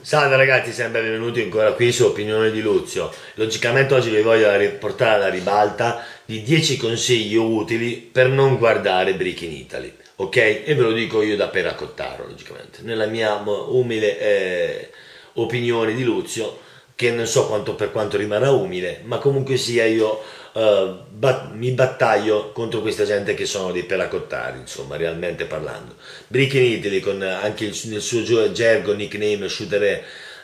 Salve ragazzi, sempre benvenuti ancora qui su Opinione di Luzio. Logicamente oggi vi voglio portare alla ribalta di 10 consigli utili per non guardare Brick in Italy, ok? E ve lo dico io da Peracottaro, logicamente, nella mia umile eh, opinione di Luzio, che non so quanto, per quanto rimarrà umile, ma comunque sia io uh, bat- mi battaglio contro questa gente che sono dei peracottari, insomma, realmente parlando. Brick in Italy, con anche il, nel suo gergo nickname Shooter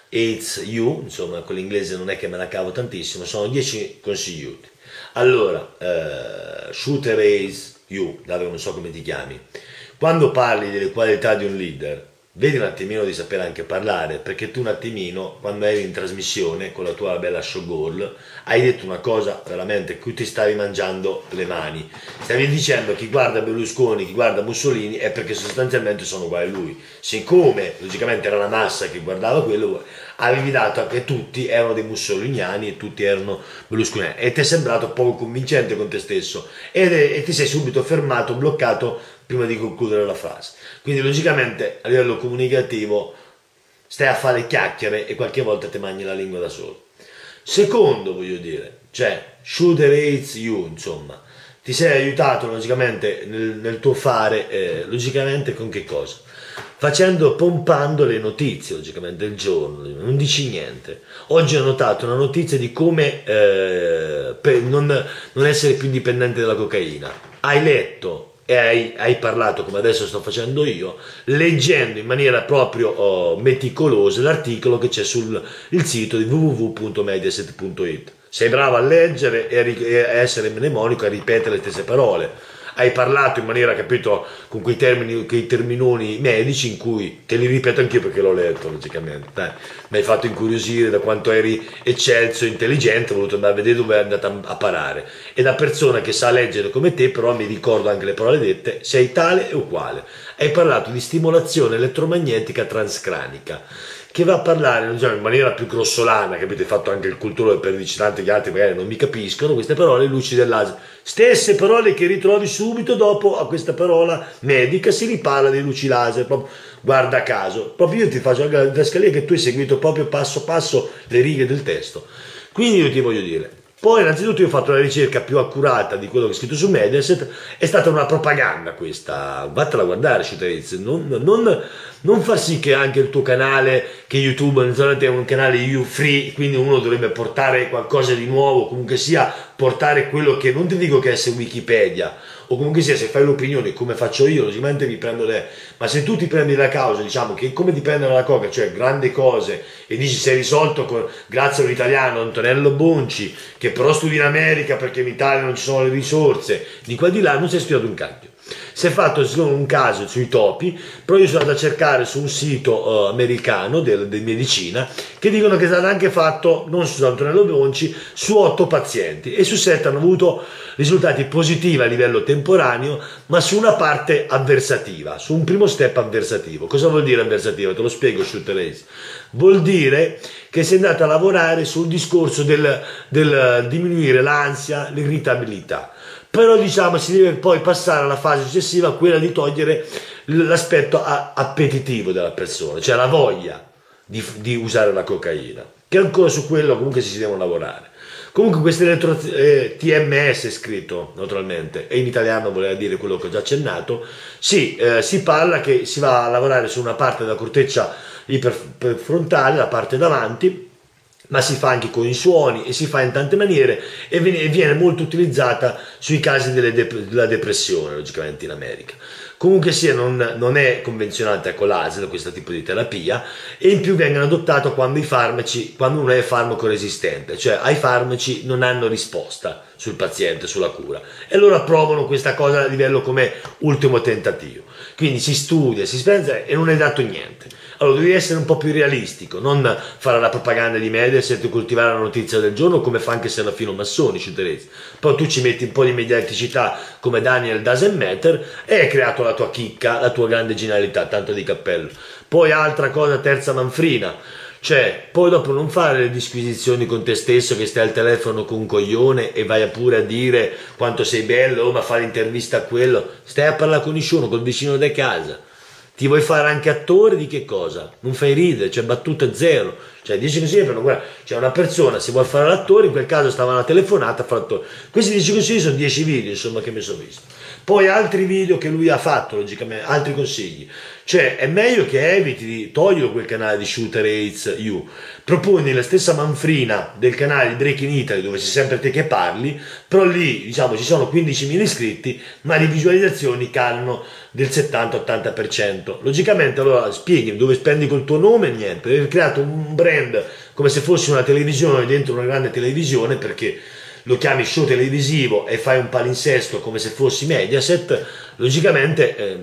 Hates You, insomma, con l'inglese non è che me la cavo tantissimo, sono 10 consigli utili. Allora, uh, Shooter Hates You, dato che non so come ti chiami, quando parli delle qualità di un leader, vedi un attimino di sapere anche parlare, perché tu un attimino, quando eri in trasmissione con la tua bella showgirl, hai detto una cosa veramente cui ti stavi mangiando le mani. Stavi dicendo chi guarda Berlusconi, chi guarda Mussolini è perché sostanzialmente sono uguali a lui. Siccome logicamente era la massa che guardava quello, avevi dato che tutti erano dei mussoliniani e tutti erano berlusconiani e ti è sembrato poco convincente con te stesso è, e ti sei subito fermato, bloccato prima di concludere la frase. Quindi logicamente a livello comunicativo stai a fare chiacchiere e qualche volta ti mangi la lingua da solo. Secondo, voglio dire, cioè, shooter hates you, insomma, ti sei aiutato logicamente nel, nel tuo fare, eh, logicamente con che cosa? Facendo, pompando le notizie, logicamente, del giorno, non dici niente. Oggi ho notato una notizia di come eh, non, non essere più dipendente dalla cocaina. Hai letto e hai, hai, parlato come adesso sto facendo io, leggendo in maniera proprio oh, meticolosa l'articolo che c'è sul sito di www.mediaset.it. Sei bravo a leggere e a essere mnemonico, a ripetere le stesse parole hai parlato in maniera, capito, con quei termini, quei terminoni medici in cui te li ripeto anch'io perché l'ho letto, logicamente. Mi hai fatto incuriosire da quanto eri eccelso, intelligente, ho voluto andare a vedere dove è andata a parare. E da persona che sa leggere come te, però mi ricordo anche le parole dette, sei tale e uguale. Hai parlato di stimolazione elettromagnetica transcranica che va a parlare diciamo, in maniera più grossolana, capite? Fatto anche il cultore per dici tanti gli altri magari non mi capiscono queste parole luci del laser. Stesse parole che ritrovi subito dopo a questa parola medica si riparla di luci laser, proprio guarda caso. Proprio io ti faccio anche la didascalia che tu hai seguito proprio passo passo le righe del testo. Quindi io ti voglio dire, poi innanzitutto io ho fatto la ricerca più accurata di quello che è scritto su Mediaset, è stata una propaganda questa, vattela a guardare Shooteriz, non, non, non fa sì che anche il tuo canale, che YouTube è un canale you free, quindi uno dovrebbe portare qualcosa di nuovo, comunque sia portare quello che, non ti dico che è Wikipedia, o comunque sia se fai l'opinione come faccio io, logicamente mi prendo le... ma se tu ti prendi la causa, diciamo che come ti prendono coca, cioè grandi cose, e dici sei risolto con, grazie a un italiano, Antonello Bonci, che però studia in America perché in Italia non ci sono le risorse, di qua di là non sei studiato un cacchio. Si è fatto un caso sui topi, però io sono andato a cercare su un sito uh, americano di medicina che dicono che è stato anche fatto, non su Antonello Bonci, su otto pazienti e su sette hanno avuto risultati positivi a livello temporaneo, ma su una parte avversativa, su un primo step avversativo. Cosa vuol dire avversativo? Te lo spiego, Shooter Ace. Vuol dire che si è andato a lavorare sul discorso del, del diminuire l'ansia, l'irritabilità. Però diciamo si deve poi passare alla fase successiva, quella di togliere l'aspetto appetitivo della persona, cioè la voglia di, di usare la cocaina, che ancora su quello comunque si devono lavorare. Comunque questo elettro eh, TMS scritto naturalmente e in italiano voleva dire quello che ho già accennato. Sì, eh, si parla che si va a lavorare su una parte della corteccia iperfrontale, la parte davanti, ma si fa anche con i suoni e si fa in tante maniere e viene molto utilizzata sui casi della depressione, logicamente in America. Comunque sia, non, non è convenzionata con l'ASL questo tipo di terapia e in più vengono adottato quando i farmaci, quando uno è farmaco resistente, cioè ai farmaci non hanno risposta sul paziente, sulla cura. E allora provano questa cosa a livello come ultimo tentativo. Quindi si studia, si spende e non è dato niente. Allora devi essere un po' più realistico, non fare la propaganda di Mediaset e coltivare la notizia del giorno come fa anche Serafino Massoni su Teresa. Poi tu ci metti un po' di mediaticità come Daniel Doesn't Matter e hai creato la tua chicca, la tua grande genialità, tanto di cappello. Poi altra cosa, terza manfrina cioè, poi dopo non fare le disquisizioni con te stesso che stai al telefono con un coglione e vai pure a dire quanto sei bello, oh, ma fare intervista a quello. Stai a parlare con nessuno, col vicino di casa. Ti vuoi fare anche attore di che cosa? Non fai ridere, cioè battute zero. Cioè 10 consigli per non guardare. Cioè una persona se vuole fare l'attore, in quel caso stava una telefonata, fa l'attore. Questi 10 consigli sono 10 video insomma che mi sono visto. Poi altri video che lui ha fatto, logicamente, altri consigli. Cioè è meglio che eviti di togliere quel canale di Shooter Aids You. Proponi la stessa manfrina del canale di Breaking Italy dove c'è sempre te che parli, però lì diciamo ci sono 15.000 iscritti, ma le visualizzazioni calano del 70-80%. Logicamente allora spieghi dove spendi col tuo nome niente, hai creato un brand come se fosse una televisione dentro una grande televisione perché lo chiami show televisivo e fai un palinsesto come se fossi Mediaset, logicamente eh,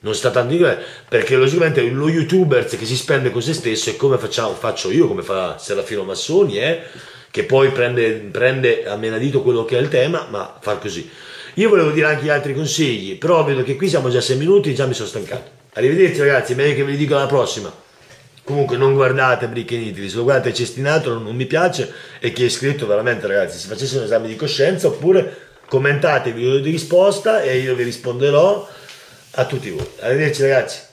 non sta tanto di perché logicamente lo youtuber che si spende con se stesso è come facciamo, faccio io, come fa Serafino Massoni, eh, che poi prende, prende a menadito quello che è il tema, ma fa così. Io volevo dire anche gli altri consigli, però vedo che qui siamo già a 6 minuti, già mi sono stancato. Arrivederci ragazzi, meglio che ve li dico alla prossima. Comunque non guardate Brick in Italy, se lo guardate cestinato non, non mi piace e chi è iscritto veramente ragazzi se facesse un esame di coscienza oppure commentate il video di risposta e io vi risponderò a tutti voi. Arrivederci ragazzi.